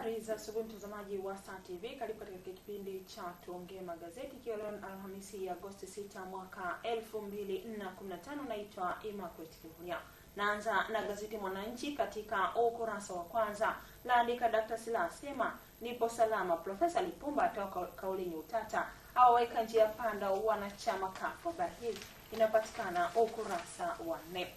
Habari za asubuhi mtazamaji wa Star TV, karibu katika kipindi cha tuongee magazeti, ikiwa leo Alhamisi ya Agosti 6 mwaka 2015. Naitwa Imakwet Kivunia. Naanza na gazeti Mwananchi katika ukurasa wa kwanza, laandika Dr. Sila asema nipo salama, Profesa Lipumba atoa kauli yenye utata, awaweka njia panda wanachama kafu. Habari hii inapatikana ukurasa wa nne.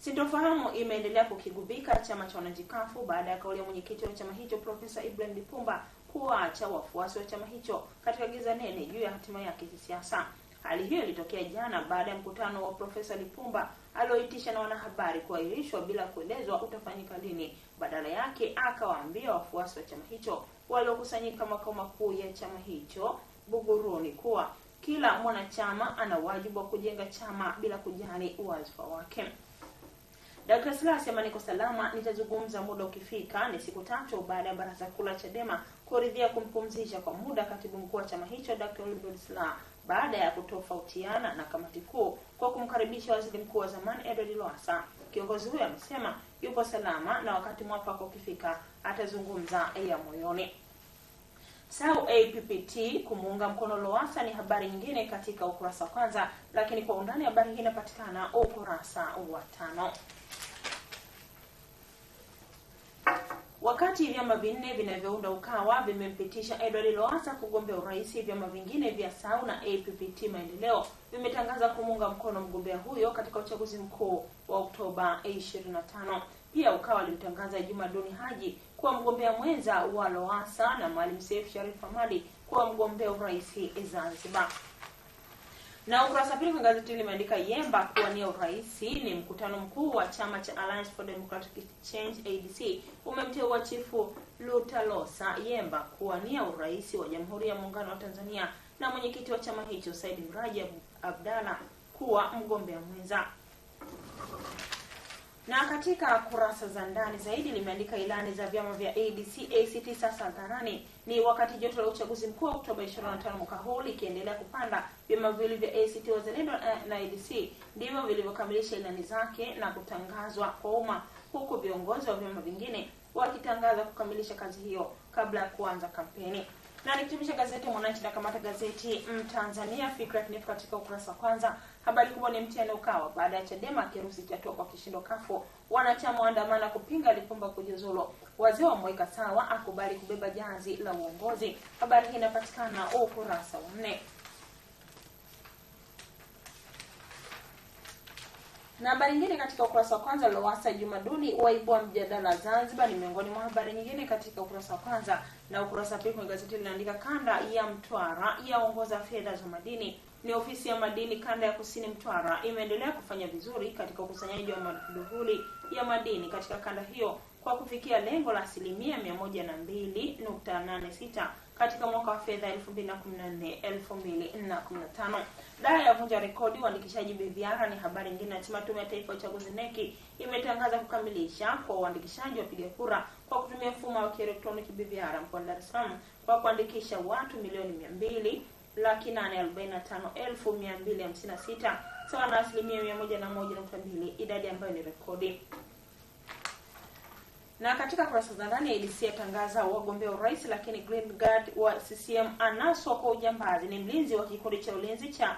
Sintofahamu imeendelea kukigubika chama cha wanajikafu baada ya kauli ya mwenyekiti wa chama hicho Profesa Ibrahim Lipumba kuwaacha wafuasi wa chama hicho katika giza nene juu ya hatima yake kisiasa. Hali hiyo ilitokea jana baada ya mkutano wa Profesa Lipumba alioitisha na wanahabari kuahirishwa bila kuelezwa utafanyika lini. Badala yake akawaambia wafuasi wa chama hicho waliokusanyika makao makuu ya chama hicho Buguruni kuwa kila mwanachama ana wajibu wa kujenga chama bila kujali wadhifa wake. Dr. Slaa asema niko salama, nitazungumza muda ukifika. Ni siku tatu baada ya baraza kuu la Chadema kuridhia kumpumzisha kwa muda katibu mkuu wa chama hicho Dr. Wilbrod Slaa baada ya kutofautiana na kamati kuu kwa kumkaribisha waziri mkuu wa zamani Edward Lowassa. Kiongozi huyo amesema yupo salama na wakati mwafaka ukifika atazungumza ya moyoni. SAU APPT kumuunga mkono Lowassa ni habari nyingine katika ukurasa wa kwanza, lakini kwa undani habari hii inapatikana ukurasa wa tano. Wakati vyama vinne vinavyounda Ukawa vimempitisha Edward Lowassa kugombea urais, vyama vingine vya SAU na APPT Maendeleo vimetangaza kumuunga mkono mgombea huyo katika uchaguzi mkuu wa Oktoba 25. Pia Ukawa alimtangaza Juma Duni Haji kuwa mgombea mwenza wa Lowassa na Maalim Seif Sharif Hamad kuwa mgombea urais Zanzibar. Na ukurasa pili kwa gazeti limeandika Yemba kuwania urais ni mkutano mkuu wa chama cha Alliance for Democratic Change ADC umemteua Chifu Lutalosa Yemba kuwania urais wa Jamhuri ya Muungano wa Tanzania na mwenyekiti wa chama hicho Said Rajab Abdalla kuwa mgombea mwenza na katika kurasa za ndani zaidi limeandika ilani za vyama vya ADC ACT sasa hadharani. Ni wakati joto la uchaguzi mkuu wa Oktoba 25 mwaka huu likiendelea kupanda, vyama viwili vya ACT Wazalendo na ADC ndivyo vilivyokamilisha ilani zake na kutangazwa kwa umma, huku viongozi wa vyama vingine wakitangaza kukamilisha kazi hiyo kabla ya kuanza kampeni na nikitimisha gazeti Mwananchi na kamata gazeti Mtanzania Fikra Kinifu katika ukurasa wa kwanza, habari kubwa ni mtihani Ukawa baada ya Chadema kirusi chatua kwa kishindo kafu, wanachama waandamana kupinga Lipumba kujiuzulu, wazee wamweka sawa, akubali kubeba jazi la uongozi. Habari hii inapatikana ukurasa wa nne. Na habari nyingine katika ukurasa wa kwanza, Lowassa Jumaduni waibua mjadala Zanzibar, ni miongoni mwa habari nyingine katika ukurasa wa kwanza. Na ukurasa pili kwenye gazeti linaandika kanda ya Mtwara yaongoza fedha za madini. Ni ofisi ya madini kanda ya kusini Mtwara imeendelea kufanya vizuri katika ukusanyaji wa maduhuli ya madini katika kanda hiyo kwa kufikia lengo la asilimia mia moja na mbili nukta nane sita katika mwaka wa fedha 2014 2015. Dara ya vunja rekodi uandikishaji BVR ni habari nyingine. Nasema Tume ya Taifa ya Uchaguzi NEC imetangaza kukamilisha kwa uandikishaji wa piga kura kwa kutumia mfumo wa kielektroniki BVR mkoani Dar es Salaam kwa kuandikisha watu milioni mia mbili laki nane arobaini na tano elfu mia mbili hamsini na sita sawa na asilimia mia moja na moja nukta mbili idadi ambayo ni rekodi na katika kurasa za ndani ADC yatangaza wagombea urais, lakini Green Guard wa CCM anaswa kwa ujambazi. Ni mlinzi wa kikundi cha ulinzi cha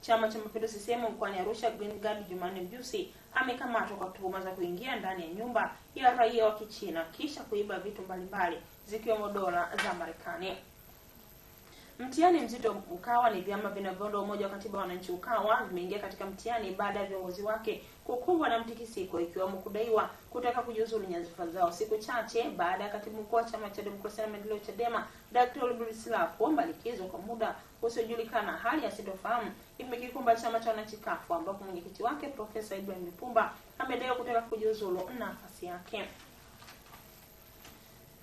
Chama cha Mapinduzi CCM mkoani Arusha, Green Guard Jumanne Mjusi amekamatwa kwa tuhuma za kuingia ndani ya nyumba ya raia wa Kichina kisha kuiba vitu mbalimbali zikiwemo dola za Marekani. Mtihani mzito Ukawa ni vyama vinavyounda umoja wa katiba wananchi Ukawa vimeingia katika mtihani baada ya viongozi wake kukumbwa na mtikisiko, ikiwemo kudaiwa kutaka kujiuzulu nyadhifa zao siku chache baada ya katibu mkuu wa chama cha demokrasia na maendeleo Chadema. Wilbrod kuomba likizo kwa muda usiojulikana. Hali ya sintofahamu imekikumba chama cha wananchi ambapo mwenyekiti wake Profesa Ibrahim Lipumba amedaiwa kutaka kujiuzulu nafasi yake.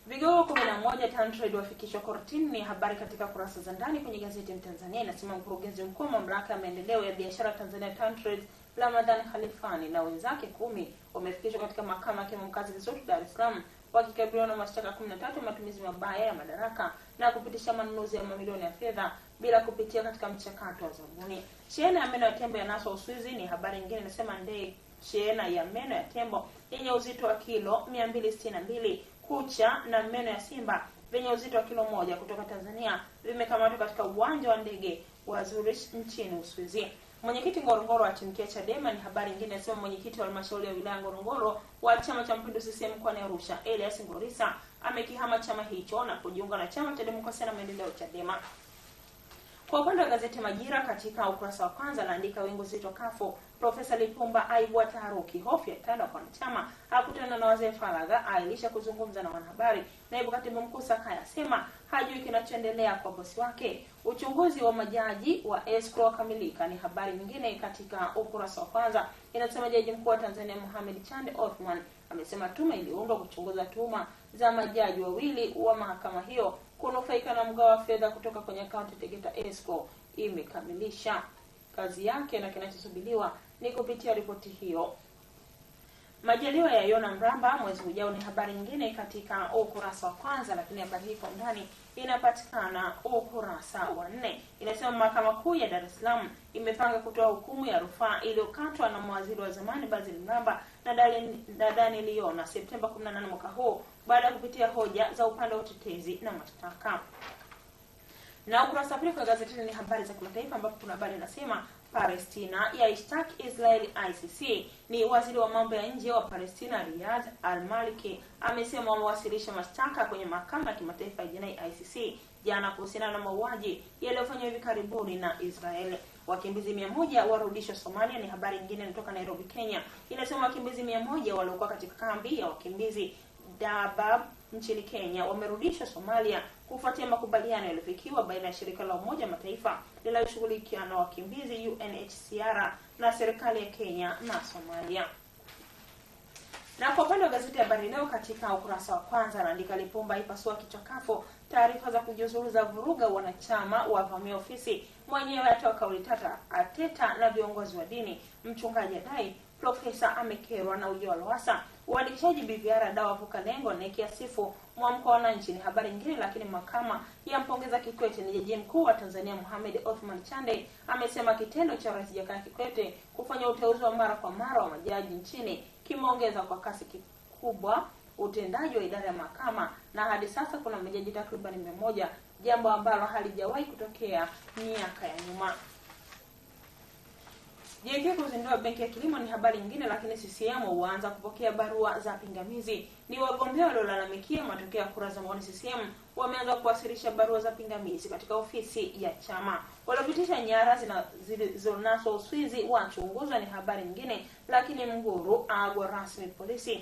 Vigogo kumi na moja TanTrade wafikishwa kortini ni habari katika kurasa za ndani kwenye gazeti tanzania Inasema mkurugenzi mkuu wa mamlaka ya maendeleo ya biashara Tanzania TanTrade Ramadhan Khalifani na wenzake kumi wamefikishwa katika mahakama ya hakimu mkazi Kisutu Dar es Salaam wakikabiliwa na mashtaka 13 ya matumizi mabaya ya madaraka na kupitisha manunuzi ya mamilioni ya fedha bila kupitia katika mchakato wa zabuni. Shehena ya meno ya tembo yanaswa Uswizi ni habari nyingine, inasema ndei shehena ya meno ya tembo yenye uzito wa kilo 262 kucha na meno ya simba vyenye uzito wa kilo moja kutoka Tanzania vimekamatwa katika uwanja wa ndege wa Zurich nchini Uswizi. Mwenyekiti Ngorongoro atimkia Chadema ni habari nyingine asema mwenyekiti wa halmashauri ya wilaya Ngorongoro wa chama cha Mapinduzi CCM mkoani Arusha Elias Ngorisa amekihama chama hicho na kujiunga na chama cha demokrasia na maendeleo Chadema. Kwa upande wa gazeti Majira, katika ukurasa wa kwanza anaandika wingu zito kafu, Profesa Lipumba aibua taharuki, hofu ya tanda kwa wanachama, hakutana na wazee faragha, ailisha kuzungumza na wanahabari. Naibu katibu mkuu Sakaya asema hajui kinachoendelea kwa bosi wake. Uchunguzi wa majaji wa escrow kamilika, ni habari nyingine katika ukurasa wa kwanza. Inasema jaji mkuu wa Tanzania Mohamed Chande Othman amesema tume iliundwa kuchunguza tuhuma za majaji wawili wa mahakama hiyo kunufaika na mgao wa fedha kutoka kwenye akaunti Tegeta Escrow imekamilisha kazi yake na kinachosubiriwa ni kupitia ripoti hiyo. Majaliwa ya Yona Mramba mwezi ujao ni habari nyingine katika ukurasa wa kwanza, lakini habari hii kwa undani inapatikana ukurasa wa nne. Inasema mahakama kuu ya Dar es Salaam imepanga kutoa hukumu ya rufaa iliyokatwa na mawaziri wa zamani Basil Mramba na Daniel Yona Septemba 18 mwaka huu baada ya kupitia hoja za upande wa utetezi na mashtaka. Na ukurasa wa pili kwa gazeti ni habari za kimataifa, ambapo kuna habari inasema Palestina yaishtaki Israeli ICC. Ni waziri wa mambo ya nje wa Palestina Riyad Al-Maliki amesema wamewasilisha mashtaka kwenye mahakama ya kimataifa ya jinai ICC jana kuhusiana na mauaji yaliyofanywa hivi karibuni na Israeli. Wakimbizi mia moja warudishwa Somalia. Ni habari nyingine inatoka Nairobi, Kenya, inasema wakimbizi mia moja waliokuwa katika kambi ya wakimbizi Dadaab nchini Kenya wamerudishwa Somalia kufuatia makubaliano yaliyofikiwa baina ya shirika la Umoja Mataifa linaloshughulikia na wakimbizi UNHCR na serikali ya Kenya na Somalia. Na kwa upande wa gazeti ya Habari Leo, katika ukurasa wa kwanza anaandika Lipumba ipasua kichwa taarifa za kujiuzulu za vuruga wanachama wavamia ofisi, mwenyewe atoa kauli tata, ateta na viongozi wa dini, mchungaji adai Profesa amekerwa na ujio wa Lowassa. Uandikishaji BVR dawa vuka lengo na ikiasifu mwamko wa wananchi ni habari nyingine, lakini mahakama yampongeza Kikwete. Ni jaji mkuu wa Tanzania Mohamed Othman Chande amesema kitendo cha Rais Jakaya Kikwete kufanya uteuzi wa mara kwa mara wa majaji nchini kimeongeza kwa kasi kikubwa utendaji wa idara ya mahakama na hadi sasa kuna majaji takribani mia moja, jambo ambalo halijawahi kutokea miaka ya nyuma. JK kuzindua benki ya kilimo ni habari nyingine, lakini CCM huanza kupokea barua za pingamizi. Ni wagombea waliolalamikia matokeo ya kura za maoni CCM wameanza kuwasilisha barua za pingamizi katika ofisi ya chama. Waliopitisha nyara zilizonaswa Uswizi wachunguzwa, ni habari nyingine, lakini Mguru agwa rasmi polisi.